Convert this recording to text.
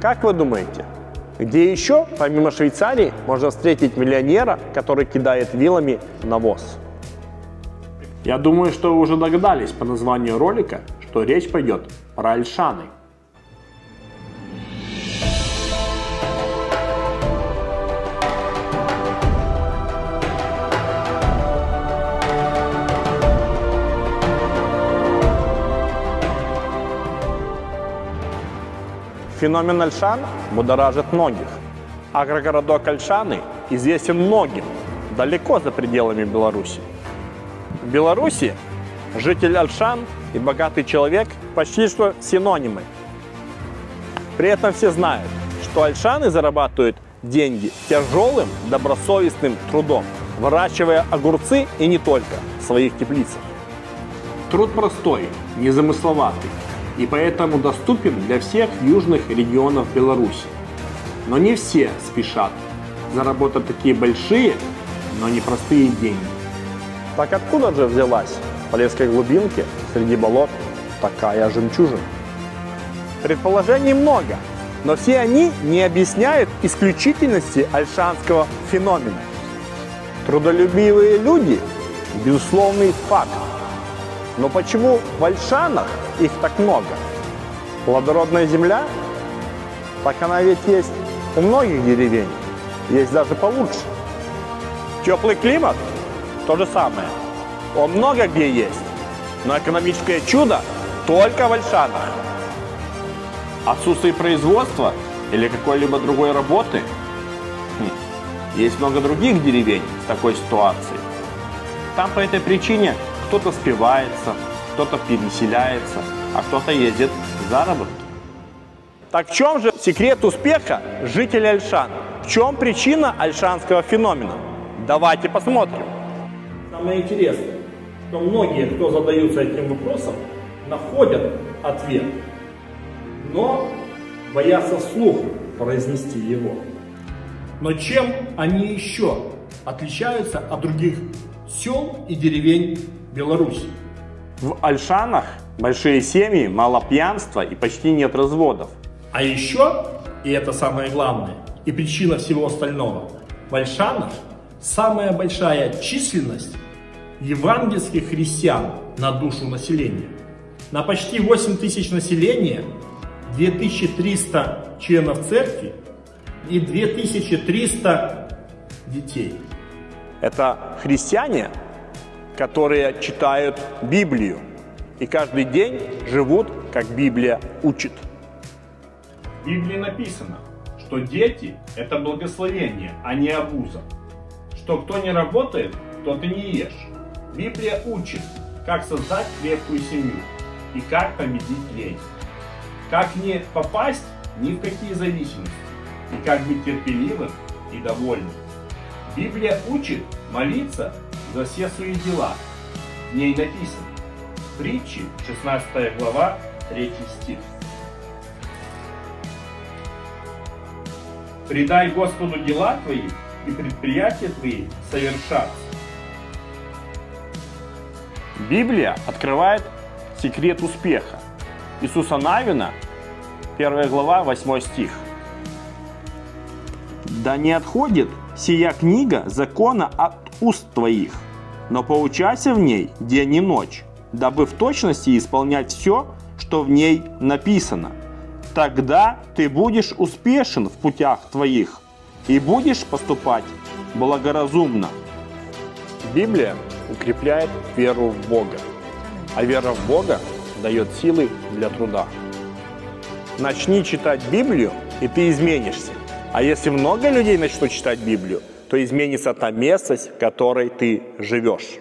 Как вы думаете, где еще, помимо Швейцарии, можно встретить миллионера, который кидает вилами навоз? Я думаю, что вы уже догадались по названию ролика, что речь пойдет про Альшаны. Феномен Альшан будоражит многих. Агрогородок Альшаны известен многим, далеко за пределами Беларуси. В Беларуси житель Альшан и богатый человек почти что синонимы. При этом все знают, что Альшаны зарабатывают деньги тяжелым, добросовестным трудом, выращивая огурцы и не только в своих теплицах. Труд простой, незамысловатый и поэтому доступен для всех южных регионов Беларуси. Но не все спешат заработать такие большие, но непростые деньги. Так откуда же взялась в Полесской глубинке среди болот такая жемчужина? Предположений много, но все они не объясняют исключительности альшанского феномена. Трудолюбивые люди – безусловный факт. Но почему в Альшанах их так много? Плодородная земля? Так она ведь есть у многих деревень. Есть даже получше. Теплый климат? То же самое. Он много где есть. Но экономическое чудо только в Альшанах. Отсутствие производства или какой-либо другой работы? Хм. Есть много других деревень с такой ситуацией. Там по этой причине кто-то спивается, кто-то переселяется, а кто-то ездит в заработки. Так в чем же секрет успеха жителей Альшана? В чем причина альшанского феномена? Давайте посмотрим. Самое интересное, что многие, кто задаются этим вопросом, находят ответ, но боятся вслух произнести его. Но чем они еще отличаются от других сел и деревень Беларуси? В Альшанах большие семьи, мало пьянства и почти нет разводов. А еще, и это самое главное, и причина всего остального, в Альшанах самая большая численность евангельских христиан на душу населения. На почти 8 тысяч населения 2300 членов церкви и 2300 детей. Это христиане, которые читают Библию и каждый день живут, как Библия учит. В Библии написано, что дети – это благословение, а не обуза. Что кто не работает, тот и не ешь. Библия учит, как создать крепкую семью и как победить лень. Как не попасть ни в какие зависимости и как быть терпеливым и довольным. Библия учит молиться за все свои дела. В ней написано. Притчи, 16 глава, 3 стих. Предай Господу дела твои, и предприятия твои совершатся. Библия открывает секрет успеха. Иисуса Навина, 1 глава, 8 стих. Да не отходит сия книга закона от уст твоих, но поучайся в ней день и ночь, дабы в точности исполнять все, что в ней написано. Тогда ты будешь успешен в путях твоих и будешь поступать благоразумно. Библия укрепляет веру в Бога, а вера в Бога дает силы для труда. Начни читать Библию, и ты изменишься. А если много людей начнут читать Библию, то изменится та местность, в которой ты живешь.